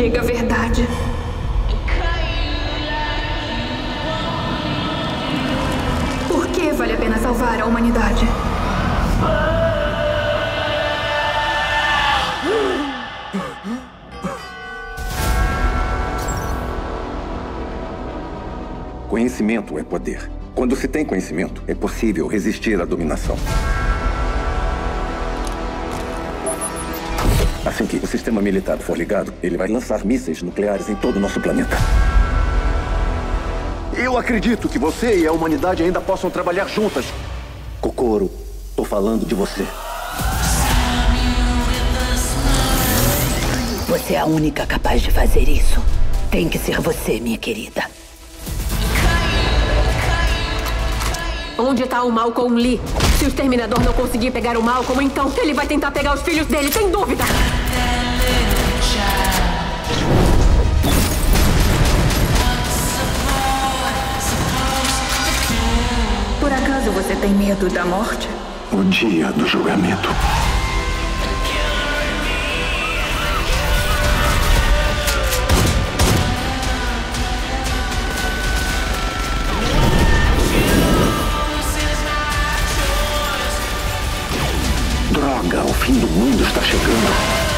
diga a verdade. Por que vale a pena salvar a humanidade? Conhecimento é poder. Quando se tem conhecimento, é possível resistir à dominação. Assim que o sistema militar for ligado, ele vai lançar mísseis nucleares em todo o nosso planeta. Eu acredito que você e a humanidade ainda possam trabalhar juntas. Kokoro, tô falando de você. Você é a única capaz de fazer isso. Tem que ser você, minha querida. Onde tá o Malcolm Lee? Se o Exterminador não conseguir pegar o Malcolm, então ele vai tentar pegar os filhos dele, sem dúvida! Por acaso você tem medo da morte? O dia do julgamento. Droga, o fim do mundo está chegando.